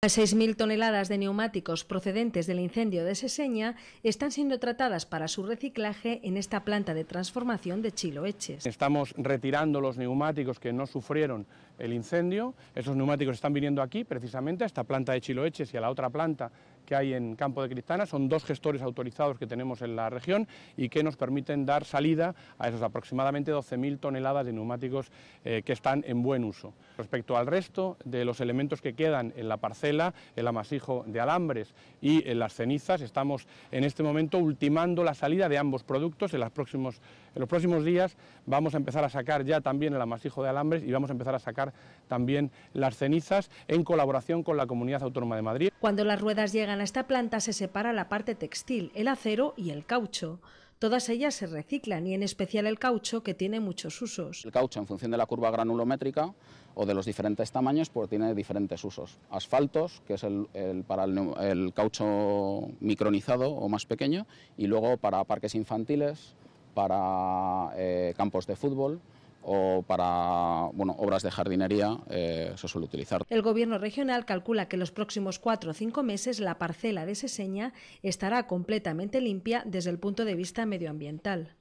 Las 6.000 toneladas de neumáticos procedentes del incendio de Seseña están siendo tratadas para su reciclaje en esta planta de transformación de Chiloeches. Estamos retirando los neumáticos que no sufrieron el incendio. Esos neumáticos están viniendo aquí, precisamente, a esta planta de Chiloeches y a la otra planta que hay en Campo de Cristana. Son dos gestores autorizados que tenemos en la región y que nos permiten dar salida a esos aproximadamente 12.000 toneladas de neumáticos eh, que están en buen uso. Respecto al resto de los elementos que quedan en la parcela, el amasijo de alambres y en las cenizas. Estamos en este momento ultimando la salida de ambos productos. En, en los próximos días vamos a empezar a sacar ya también el amasijo de alambres y vamos a empezar a sacar también las cenizas en colaboración con la Comunidad Autónoma de Madrid. Cuando las ruedas llegan a esta planta se separa la parte textil, el acero y el caucho. Todas ellas se reciclan y en especial el caucho que tiene muchos usos. El caucho en función de la curva granulométrica o de los diferentes tamaños pues tiene diferentes usos. Asfaltos, que es el, para el, caucho micronizado o más pequeño y luego para parques infantiles, para eh, campos de fútbol o para bueno, obras de jardinería eh, se suele utilizar. El Gobierno regional calcula que en los próximos cuatro o cinco meses la parcela de Seseña estará completamente limpia desde el punto de vista medioambiental.